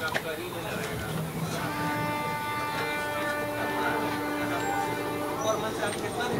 और मैं आपके साथ